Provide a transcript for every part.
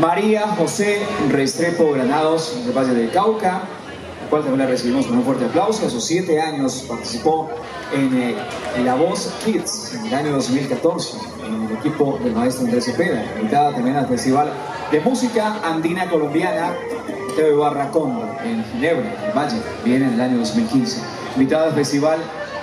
María José Restrepo Granados, del Valle del Cauca, la cual también la recibimos con un fuerte aplauso. A sus siete años participó en eh, La Voz Kids en el año 2014, en el equipo del maestro Andrés Cepeda, invitada también al Festival de Música Andina Colombiana TV Barracón en Ginebra, en Valle, viene en el año 2015. Invitada al Festival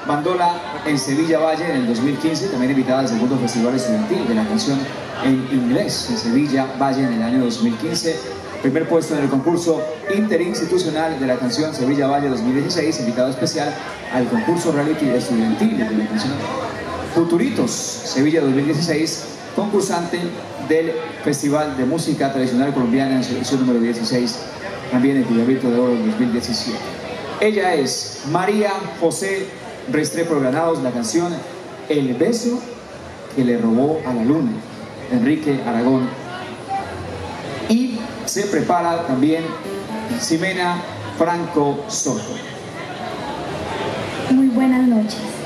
Bandola en Sevilla Valle en el 2015, también invitada al segundo Festival Estudiantil de la canción en inglés en Sevilla Valle en el año 2015. Primer puesto en el concurso interinstitucional de la canción Sevilla Valle 2016, invitado especial al concurso reality estudiantil de la canción Futuritos Sevilla 2016, concursante del Festival de Música Tradicional Colombiana en su edición número 16, también en Cuyabito de Oro 2017. Ella es María José Restrepo Granados, la canción El beso que le robó a la luna, Enrique Aragón. Y se prepara también Ximena Franco Soto. Muy buenas noches.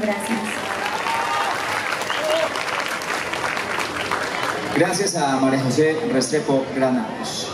Gracias. Gracias a María José Restrepo Granados.